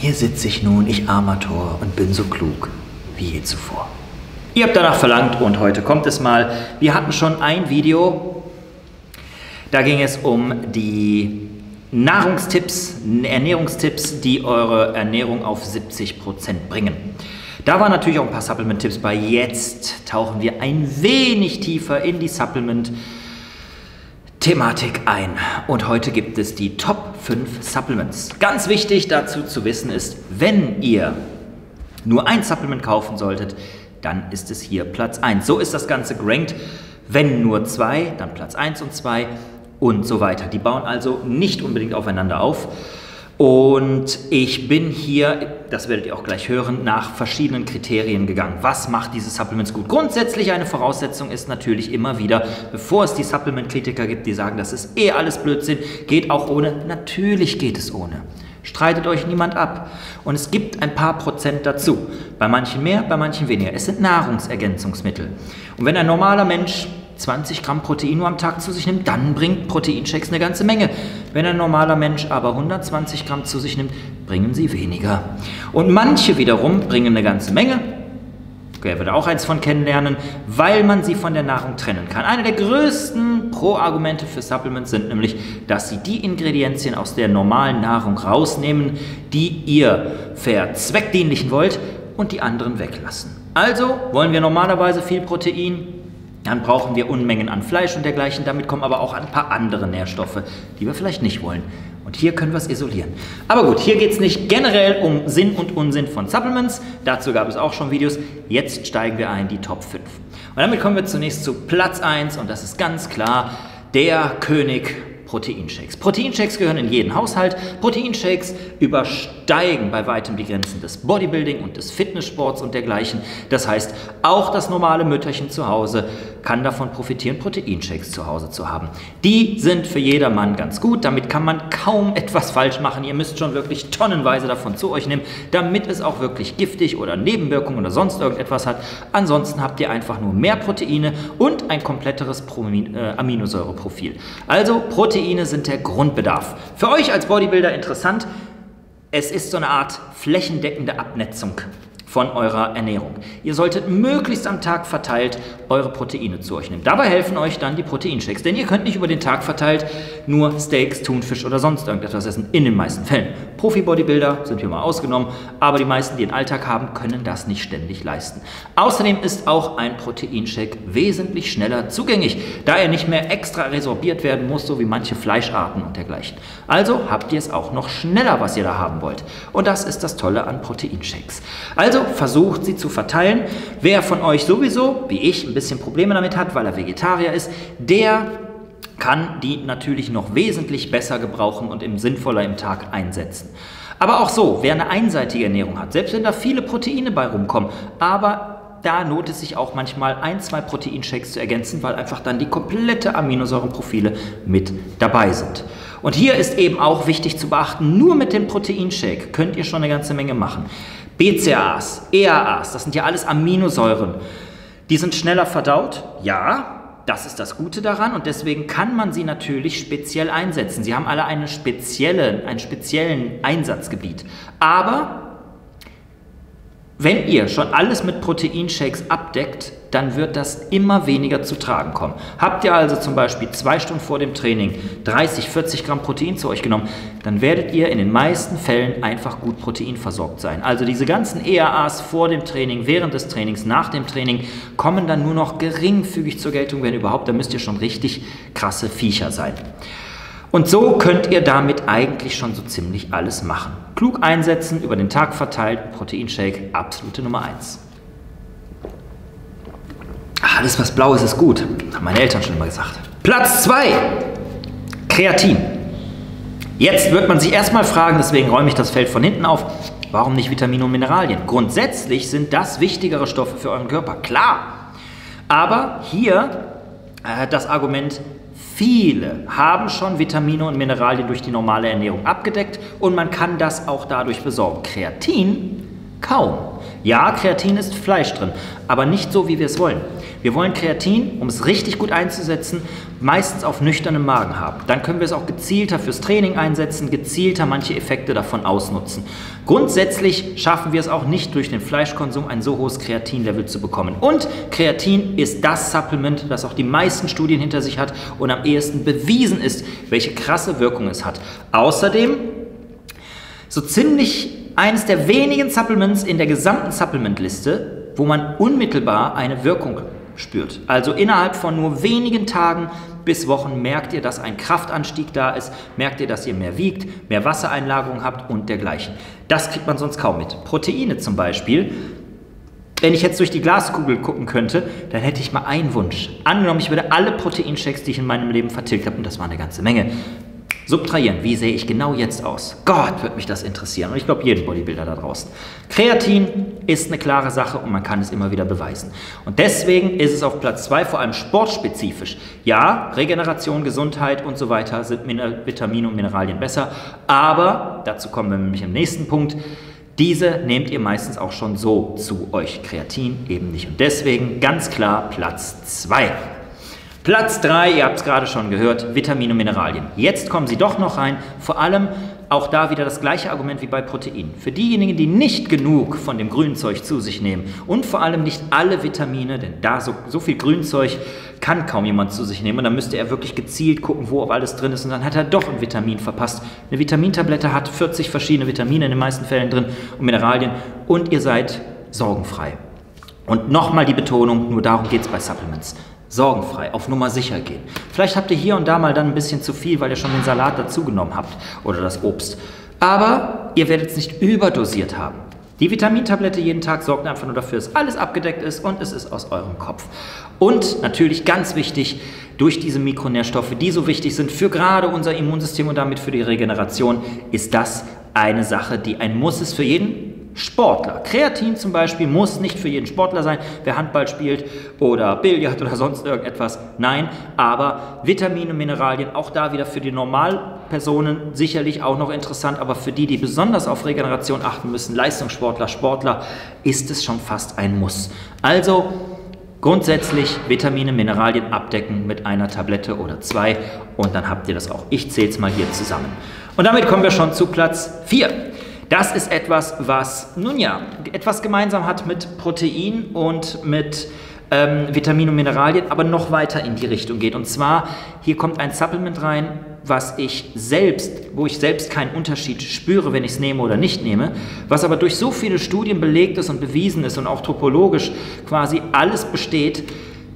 Hier sitze ich nun, ich Amator, und bin so klug wie je zuvor. Ihr habt danach verlangt und heute kommt es mal. Wir hatten schon ein Video, da ging es um die Nahrungstipps, Ernährungstipps, die eure Ernährung auf 70% bringen. Da waren natürlich auch ein paar Supplement-Tipps bei. Jetzt tauchen wir ein wenig tiefer in die Supplement-Thematik ein. Und heute gibt es die Top 5 Supplements. Ganz wichtig dazu zu wissen ist, wenn ihr nur ein Supplement kaufen solltet, dann ist es hier Platz 1. So ist das Ganze gerankt. Wenn nur zwei, dann Platz 1 und 2 und so weiter. Die bauen also nicht unbedingt aufeinander auf. Und ich bin hier, das werdet ihr auch gleich hören, nach verschiedenen Kriterien gegangen. Was macht diese Supplements gut? Grundsätzlich eine Voraussetzung ist natürlich immer wieder, bevor es die Supplement-Kritiker gibt, die sagen, das ist eh alles Blödsinn, geht auch ohne. Natürlich geht es ohne. Streitet euch niemand ab. Und es gibt ein paar Prozent dazu. Bei manchen mehr, bei manchen weniger. Es sind Nahrungsergänzungsmittel. Und wenn ein normaler Mensch 20 Gramm Protein nur am Tag zu sich nimmt, dann bringt Proteinshakes eine ganze Menge. Wenn ein normaler Mensch aber 120 Gramm zu sich nimmt, bringen sie weniger. Und manche wiederum bringen eine ganze Menge. Er wird auch eins von kennenlernen, weil man sie von der Nahrung trennen kann. Eine der größten Pro-Argumente für Supplements sind nämlich, dass sie die Ingredienzien aus der normalen Nahrung rausnehmen, die ihr verzweckdienlichen wollt und die anderen weglassen. Also wollen wir normalerweise viel Protein, dann brauchen wir Unmengen an Fleisch und dergleichen. Damit kommen aber auch ein paar andere Nährstoffe, die wir vielleicht nicht wollen. Und hier können wir es isolieren. Aber gut, hier geht es nicht generell um Sinn und Unsinn von Supplements. Dazu gab es auch schon Videos. Jetzt steigen wir ein, die Top 5. Und damit kommen wir zunächst zu Platz 1 und das ist ganz klar der König Proteinshakes. Proteinshakes gehören in jeden Haushalt. Proteinshakes übersteigen bei weitem die Grenzen des Bodybuilding und des Fitnesssports und dergleichen. Das heißt, auch das normale Mütterchen zu Hause kann davon profitieren, Proteinshakes zu Hause zu haben. Die sind für jedermann ganz gut. Damit kann man kaum etwas falsch machen. Ihr müsst schon wirklich tonnenweise davon zu euch nehmen, damit es auch wirklich giftig oder Nebenwirkungen oder sonst irgendetwas hat. Ansonsten habt ihr einfach nur mehr Proteine und ein kompletteres äh, Aminosäureprofil. Also Proteine sind der Grundbedarf. Für euch als Bodybuilder interessant, es ist so eine Art flächendeckende Abnetzung von eurer Ernährung. Ihr solltet möglichst am Tag verteilt eure Proteine zu euch nehmen. Dabei helfen euch dann die Proteinshakes, denn ihr könnt nicht über den Tag verteilt nur Steaks, Thunfisch oder sonst irgendetwas essen, in den meisten Fällen. Profi-Bodybuilder sind hier mal ausgenommen, aber die meisten, die einen Alltag haben, können das nicht ständig leisten. Außerdem ist auch ein Proteinshake wesentlich schneller zugänglich, da er nicht mehr extra resorbiert werden muss, so wie manche Fleischarten und dergleichen. Also habt ihr es auch noch schneller, was ihr da haben wollt. Und das ist das Tolle an Proteinshakes. Also versucht sie zu verteilen. Wer von euch sowieso, wie ich, ein bisschen Probleme damit hat, weil er Vegetarier ist, der kann die natürlich noch wesentlich besser gebrauchen und im sinnvoller im Tag einsetzen. Aber auch so, wer eine einseitige Ernährung hat, selbst wenn da viele Proteine bei rumkommen, aber da lohnt es sich auch manchmal ein, zwei Proteinshakes zu ergänzen, weil einfach dann die komplette Aminosäurenprofile mit dabei sind. Und hier ist eben auch wichtig zu beachten, nur mit dem Proteinshake könnt ihr schon eine ganze Menge machen. BCAAs, EAAs, das sind ja alles Aminosäuren. Die sind schneller verdaut, ja, das ist das Gute daran und deswegen kann man sie natürlich speziell einsetzen. Sie haben alle eine spezielle, einen speziellen Einsatzgebiet. Aber wenn ihr schon alles mit Proteinshakes abdeckt, dann wird das immer weniger zu tragen kommen. Habt ihr also zum Beispiel zwei Stunden vor dem Training 30, 40 Gramm Protein zu euch genommen, dann werdet ihr in den meisten Fällen einfach gut proteinversorgt sein. Also diese ganzen EAAs vor dem Training, während des Trainings, nach dem Training kommen dann nur noch geringfügig zur Geltung, wenn überhaupt, da müsst ihr schon richtig krasse Viecher sein. Und so könnt ihr damit eigentlich schon so ziemlich alles machen. Klug einsetzen, über den Tag verteilt, Proteinshake, absolute Nummer 1. Alles, was blau ist, ist gut. Haben meine Eltern schon immer gesagt. Platz 2. Kreatin. Jetzt wird man sich erstmal fragen, deswegen räume ich das Feld von hinten auf, warum nicht Vitamine und Mineralien? Grundsätzlich sind das wichtigere Stoffe für euren Körper, klar. Aber hier äh, das Argument, Viele haben schon Vitamine und Mineralien durch die normale Ernährung abgedeckt und man kann das auch dadurch besorgen. Kreatin Kaum. Ja, Kreatin ist Fleisch drin, aber nicht so, wie wir es wollen. Wir wollen Kreatin, um es richtig gut einzusetzen, meistens auf nüchternem Magen haben. Dann können wir es auch gezielter fürs Training einsetzen, gezielter manche Effekte davon ausnutzen. Grundsätzlich schaffen wir es auch nicht durch den Fleischkonsum ein so hohes Kreatinlevel zu bekommen. Und Kreatin ist das Supplement, das auch die meisten Studien hinter sich hat und am ehesten bewiesen ist, welche krasse Wirkung es hat. Außerdem so ziemlich eines der wenigen Supplements in der gesamten Supplementliste, wo man unmittelbar eine Wirkung spürt. Also innerhalb von nur wenigen Tagen bis Wochen merkt ihr, dass ein Kraftanstieg da ist, merkt ihr, dass ihr mehr wiegt, mehr Wassereinlagerung habt und dergleichen. Das kriegt man sonst kaum mit. Proteine zum Beispiel. Wenn ich jetzt durch die Glaskugel gucken könnte, dann hätte ich mal einen Wunsch. Angenommen, ich würde alle Proteinchecks, die ich in meinem Leben vertilgt habe, und das war eine ganze Menge, Subtrahieren, wie sehe ich genau jetzt aus? Gott, wird mich das interessieren. Und ich glaube, jeden Bodybuilder da draußen. Kreatin ist eine klare Sache und man kann es immer wieder beweisen. Und deswegen ist es auf Platz 2 vor allem sportspezifisch. Ja, Regeneration, Gesundheit und so weiter sind Vitamine und Mineralien besser. Aber, dazu kommen wir nämlich im nächsten Punkt, diese nehmt ihr meistens auch schon so zu euch. Kreatin eben nicht. Und deswegen ganz klar Platz 2. Platz 3, ihr habt es gerade schon gehört, Vitamine und Mineralien. Jetzt kommen sie doch noch rein, vor allem auch da wieder das gleiche Argument wie bei Proteinen. Für diejenigen, die nicht genug von dem Grünzeug zu sich nehmen und vor allem nicht alle Vitamine, denn da so, so viel Grünzeug kann kaum jemand zu sich nehmen und dann müsste er wirklich gezielt gucken, wo alles drin ist und dann hat er doch ein Vitamin verpasst. Eine Vitamintablette hat 40 verschiedene Vitamine in den meisten Fällen drin und Mineralien und ihr seid sorgenfrei. Und nochmal die Betonung, nur darum geht es bei Supplements sorgenfrei, auf Nummer sicher gehen. Vielleicht habt ihr hier und da mal dann ein bisschen zu viel, weil ihr schon den Salat dazugenommen habt oder das Obst. Aber ihr werdet es nicht überdosiert haben. Die Vitamintablette jeden Tag sorgt einfach nur dafür, dass alles abgedeckt ist und es ist aus eurem Kopf. Und natürlich ganz wichtig, durch diese Mikronährstoffe, die so wichtig sind für gerade unser Immunsystem und damit für die Regeneration, ist das eine Sache, die ein Muss ist für jeden, Sportler. Kreatin zum Beispiel muss nicht für jeden Sportler sein, wer Handball spielt oder Billard oder sonst irgendetwas. Nein, aber Vitamine, Mineralien, auch da wieder für die Normalpersonen sicherlich auch noch interessant, aber für die, die besonders auf Regeneration achten müssen, Leistungssportler, Sportler, ist es schon fast ein Muss. Also grundsätzlich Vitamine, Mineralien abdecken mit einer Tablette oder zwei und dann habt ihr das auch. Ich zähle es mal hier zusammen. Und damit kommen wir schon zu Platz 4. Das ist etwas, was, nun ja, etwas gemeinsam hat mit Protein und mit ähm, Vitaminen und Mineralien, aber noch weiter in die Richtung geht. Und zwar, hier kommt ein Supplement rein, was ich selbst, wo ich selbst keinen Unterschied spüre, wenn ich es nehme oder nicht nehme, was aber durch so viele Studien belegt ist und bewiesen ist und auch topologisch quasi alles besteht,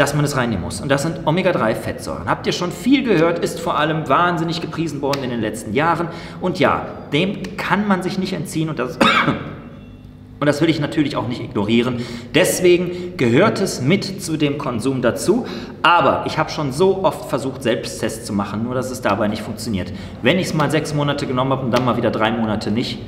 dass man es reinnehmen muss. Und das sind Omega-3-Fettsäuren. Habt ihr schon viel gehört, ist vor allem wahnsinnig gepriesen worden in den letzten Jahren. Und ja, dem kann man sich nicht entziehen und das, und das will ich natürlich auch nicht ignorieren. Deswegen gehört es mit zu dem Konsum dazu. Aber ich habe schon so oft versucht, Selbsttests zu machen, nur dass es dabei nicht funktioniert. Wenn ich es mal sechs Monate genommen habe und dann mal wieder drei Monate nicht,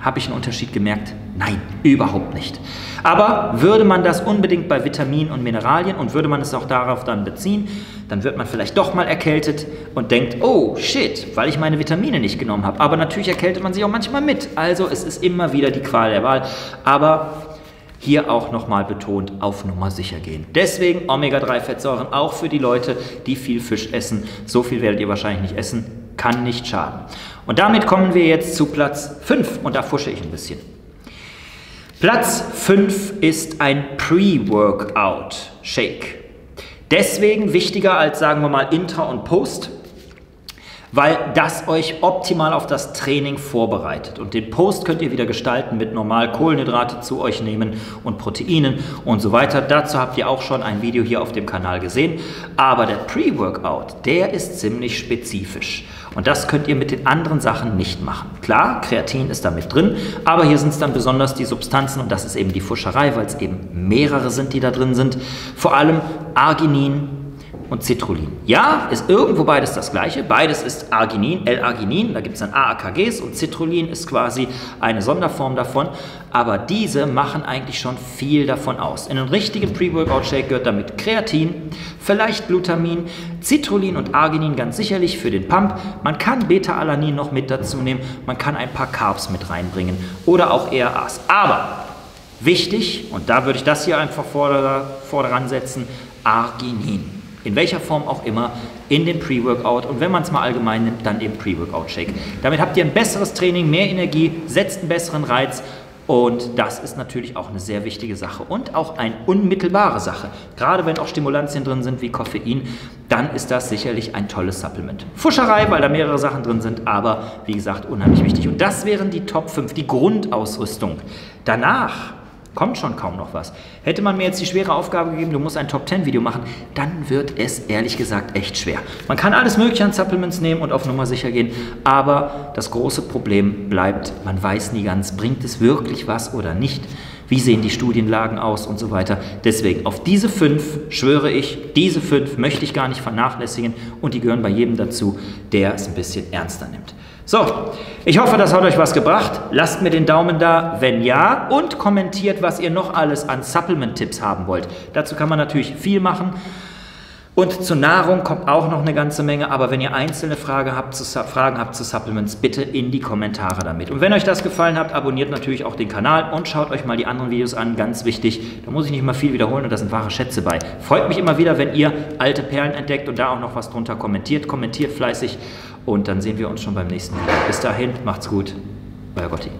habe ich einen Unterschied gemerkt? Nein, überhaupt nicht. Aber würde man das unbedingt bei Vitaminen und Mineralien und würde man es auch darauf dann beziehen, dann wird man vielleicht doch mal erkältet und denkt, oh shit, weil ich meine Vitamine nicht genommen habe. Aber natürlich erkältet man sich auch manchmal mit. Also es ist immer wieder die Qual der Wahl. Aber hier auch nochmal betont auf Nummer sicher gehen. Deswegen Omega-3-Fettsäuren auch für die Leute, die viel Fisch essen. So viel werdet ihr wahrscheinlich nicht essen, kann nicht schaden. Und damit kommen wir jetzt zu Platz 5 und da fusche ich ein bisschen. Platz 5 ist ein Pre-Workout-Shake. Deswegen wichtiger als sagen wir mal Intra und Post, weil das euch optimal auf das Training vorbereitet. Und den Post könnt ihr wieder gestalten mit normal Kohlenhydrate zu euch nehmen und Proteinen und so weiter. Dazu habt ihr auch schon ein Video hier auf dem Kanal gesehen. Aber der Pre-Workout, der ist ziemlich spezifisch. Und das könnt ihr mit den anderen Sachen nicht machen. Klar, Kreatin ist da mit drin, aber hier sind es dann besonders die Substanzen und das ist eben die Fuscherei, weil es eben mehrere sind, die da drin sind. Vor allem Arginin, und Citrullin. Ja, ist irgendwo beides das gleiche. Beides ist Arginin, L-Arginin. Da gibt es dann AAKGs und Citrullin ist quasi eine Sonderform davon. Aber diese machen eigentlich schon viel davon aus. In einem richtigen Pre-Workout-Shake gehört damit Kreatin, vielleicht Glutamin, Citrullin und Arginin ganz sicherlich für den Pump. Man kann Beta-Alanin noch mit dazu nehmen. Man kann ein paar Carbs mit reinbringen oder auch ERAs. Aber wichtig, und da würde ich das hier einfach vorderan setzen, Arginin. In welcher Form auch immer, in den Pre-Workout und wenn man es mal allgemein nimmt, dann eben Pre-Workout-Shake. Damit habt ihr ein besseres Training, mehr Energie, setzt einen besseren Reiz und das ist natürlich auch eine sehr wichtige Sache und auch eine unmittelbare Sache. Gerade wenn auch Stimulantien drin sind wie Koffein, dann ist das sicherlich ein tolles Supplement. Fuscherei, weil da mehrere Sachen drin sind, aber wie gesagt, unheimlich wichtig. Und das wären die Top 5, die Grundausrüstung. Danach kommt schon kaum noch was. Hätte man mir jetzt die schwere Aufgabe gegeben, du musst ein Top 10 Video machen, dann wird es ehrlich gesagt echt schwer. Man kann alles mögliche an Supplements nehmen und auf Nummer sicher gehen, aber das große Problem bleibt, man weiß nie ganz, bringt es wirklich was oder nicht. Wie sehen die Studienlagen aus und so weiter. Deswegen, auf diese fünf schwöre ich, diese fünf möchte ich gar nicht vernachlässigen und die gehören bei jedem dazu, der es ein bisschen ernster nimmt. So, ich hoffe, das hat euch was gebracht. Lasst mir den Daumen da, wenn ja, und kommentiert, was ihr noch alles an Supplement-Tipps haben wollt. Dazu kann man natürlich viel machen. Und zur Nahrung kommt auch noch eine ganze Menge, aber wenn ihr einzelne Frage habt zu, Fragen habt zu Supplements, bitte in die Kommentare damit. Und wenn euch das gefallen hat, abonniert natürlich auch den Kanal und schaut euch mal die anderen Videos an, ganz wichtig. Da muss ich nicht mal viel wiederholen und da sind wahre Schätze bei. Freut mich immer wieder, wenn ihr alte Perlen entdeckt und da auch noch was drunter kommentiert. Kommentiert fleißig und dann sehen wir uns schon beim nächsten Video. Bis dahin, macht's gut, euer Gotti.